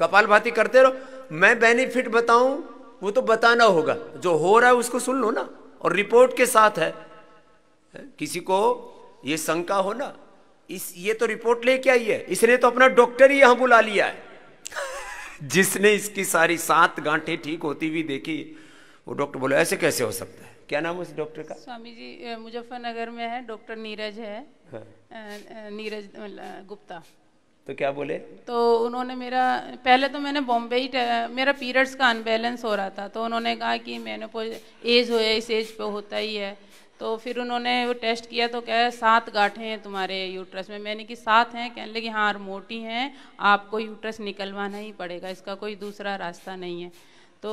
कपाल भाती करते रहो। मैं बेनिफिट बताऊँ वो तो बताना होगा। जो हो रहा है उसको सुन लो ना। और रिपोर्ट के साथ है। किसी को ये शंका हो ना इस ये तो रिपोर्ट लेके आई है। इसने तो अपना डॉक्टर ही यहाँ बुला लिया है। जिसने इसकी सारी सात गांठें ठीक होती हुई देखी वो डॉक्टर बोले ऐसे कैसे हो सकता है? क्या नाम है उस डॉक्टर का? स्वामी जी मुजफ्फरनगर में है डॉक्टर नीरज है। हाँ। नीरज गुप्ता। तो क्या बोले? तो उन्होंने मेरा, पहले तो मैंने बॉम्बे ही, मेरा पीरियड्स का अनबैलेंस हो रहा था तो उन्होंने कहा कि मैंने एज हो इस एज पे होता ही है। तो फिर उन्होंने वो टेस्ट किया तो क्या सात गांठें हैं तुम्हारे यूट्रस में। मैंने कि सात हैं? कहने लगे हाँ मोटी हैं, आपको यूट्रस निकलवाना ही पड़ेगा, इसका कोई दूसरा रास्ता नहीं है। तो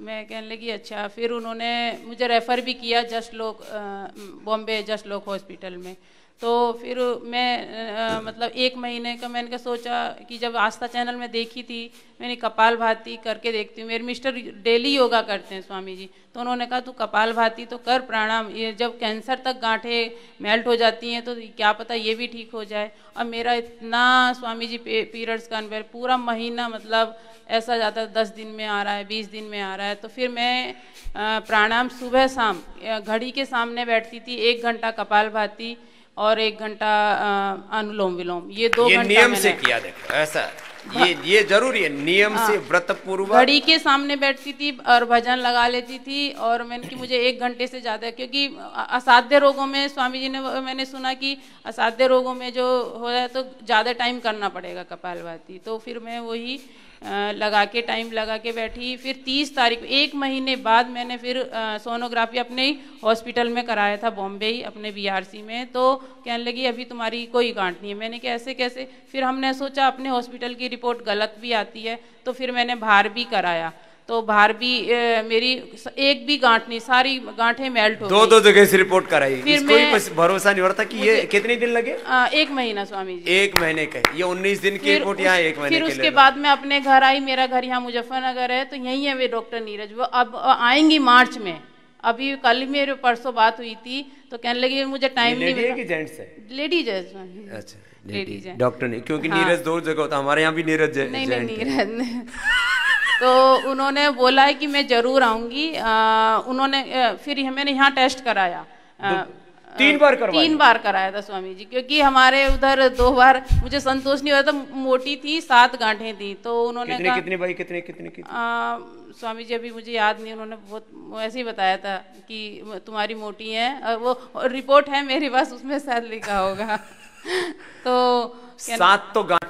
मैं कहने लगी अच्छा फिर उन्होंने मुझे रेफ़र भी किया जस्ट लोक बॉम्बे जस्ट लोक हॉस्पिटल में। तो फिर मैं आ, मतलब एक महीने का मैंने क्या सोचा कि जब आस्था चैनल में देखी थी मैंने कपाल भाती करके देखती हूँ। मेरे मिस्टर डेली योगा करते हैं स्वामी जी। तो उन्होंने कहा तू कपाल भाती तो कर प्राणायाम। ये जब कैंसर तक गांठें मेल्ट हो जाती हैं तो क्या पता ये भी ठीक हो जाए। और मेरा इतना स्वामी जी पीरियड्स का अनुभव पूरा महीना मतलब ऐसा जाता है दस दिन में आ रहा है बीस दिन में आ रहा है। तो फिर मैं प्राणायाम सुबह शाम घड़ी के सामने बैठती थी एक घंटा कपाल भाती। और एक घंटा अनुलोम विलोम। ये दो ये नियम से किया देखो ऐसा। ये ये ज़रूरी है नियम से हाँ। व्रत पूर्व घड़ी के सामने बैठती थी और भजन लगा लेती थी और मैंने कि मुझे एक घंटे से ज़्यादा क्योंकि असाध्य रोगों में स्वामी जी ने मैंने सुना कि असाध्य रोगों में जो हो जाए तो ज़्यादा टाइम करना पड़ेगा कपालभाती। तो फिर मैं वही लगा के टाइम लगा के बैठी। फिर तीस तारीख, एक महीने बाद मैंने फिर सोनोग्राफी अपने हॉस्पिटल में कराया था बॉम्बे ही अपने बीआरसी में। तो कहने लगी, अभी तुम्हारी कोई गांठ नहीं है। मैंने कैसे कैसे? फिर हमने सोचा, अपने हॉस्पिटल की रिपोर्ट गलत भी आती है तो फिर मैंने बाहर भी कराया। तो बाहर भी ए, मेरी एक भी गांठ नहीं सारी गांठें मेल्ट हो दो दो जगह से रिपोर्ट कराई। फिर कोई भरोसा नहीं हो रहा था कि ये कितने दिन लगे? आ, एक महीना स्वामी जी। एक महीने का ये उन्नीस दिन की रिपोर्ट यहाँ एक महीने फिर उसके बाद मैं अपने घर आई मेरा घर यहाँ मुजफ्फरनगर है तो यही है वे डॉक्टर नीरज। वो अब आएँगी मार्च में। अभी कल मेरे परसों बात हुई थी तो कहने लगी मुझे टाइम नहीं मिला। लेडीज़ है? अच्छा लेडीज़ डॉक्टर नहीं क्योंकि हाँ। नीरज दो जगह होता हमारे यहाँ भी नीरज है। नहीं नहीं। नीरज तो उन्होंने बोला है कि मैं ज़रूर आऊँगी। उन्होंने फिर मैंने यहाँ टेस्ट कराया। तीन बार करवाया तीन बार कराया था स्वामी जी क्योंकि हमारे उधर दो बार मुझे संतोष नहीं हुआ था मोटी थी सात गांठे थी तो उन्होंने कितने, कितने भाई कितने कितने, कितने? आ, स्वामी जी अभी मुझे याद नहीं उन्होंने बहुत ऐसे ही बताया था कि तुम्हारी मोटी है वो रिपोर्ट है मेरे पास उसमें शायद लिखा होगा। तो सात तो गांठ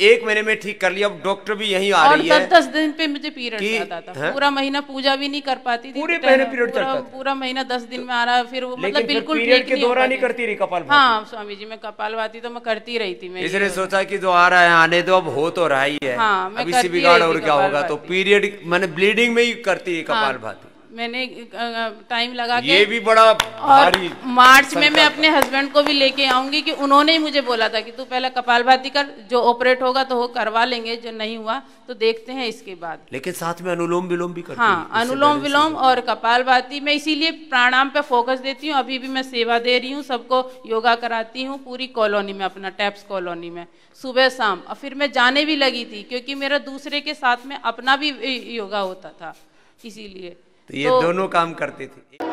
एक महीने में ठीक कर लिया अब डॉक्टर भी यही आ रही है। दस दिन पे मुझे पीरियड आता था। पूरा महीना पूजा भी नहीं कर पाती थी पूरे महीने पीरियड चलता था। पूरा महीना दस दिन में आ रहा फिर वो मतलब बिल्कुल पीरियड के दौरान नहीं करती रही कपाल हाँ स्वामी जी मैं कपाल भाती तो मैं करती रही थी मैं इसलिए सोचा की जो आ रहा है आने दो अब हो तो रहा ही है। हाँ, बिगाड़ और क्या होगा? तो पीरियड मैंने ब्लीडिंग में ही करती है कपाल हाँ। भाती मैंने टाइम लगा के ये भी बड़ा भारी मार्च में मैं अपने हस्बैंड को भी लेके आऊँगी कि उन्होंने ही मुझे बोला था कि तू पहले कपाल भाती कर जो ऑपरेट होगा तो वो करवा लेंगे जो नहीं हुआ तो देखते हैं इसके बाद। लेकिन साथ में अनुलोम विलोम भी करती हाँ अनुलोम विलोम और कपाल भाती मैं इसीलिए प्राणायाम पे फोकस देती हूँ अभी भी मैं सेवा दे रही हूँ सबको योगा कराती हूँ पूरी कॉलोनी में अपना टैप्स कॉलोनी में सुबह शाम। और फिर मैं जाने भी लगी थी क्योंकि मेरा दूसरे के साथ में अपना भी योगा होता था इसीलिए। तो ये तो, दोनों काम करते थे।